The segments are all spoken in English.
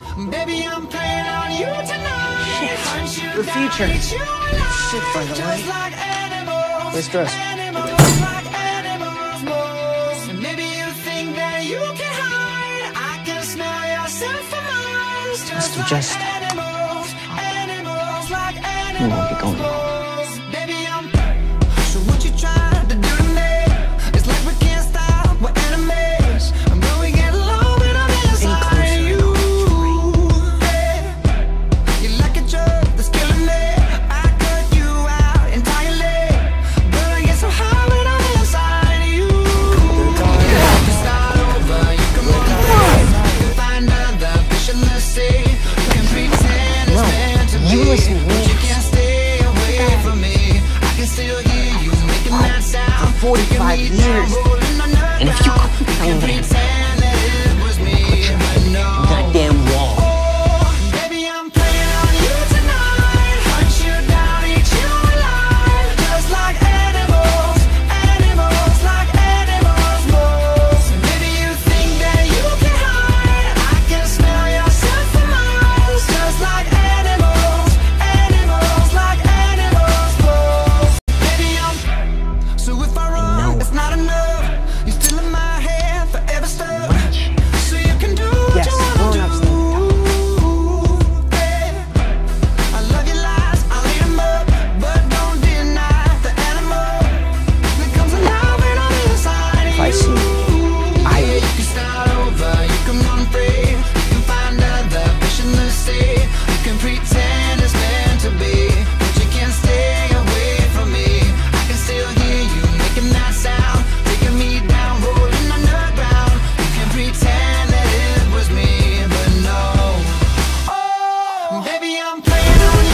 Baby, I'm playing on you tonight. Shit. The future. Shit, by the way. Like animals, Nice dress. Animals like animals, you Just, won't be going. still here, you sound. For 45 years. And if you couldn't me I'm playing on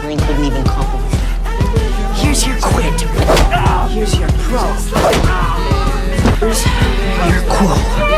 brain couldn't even comprehend. Here's your quid. Here's your pro. Here's your quo.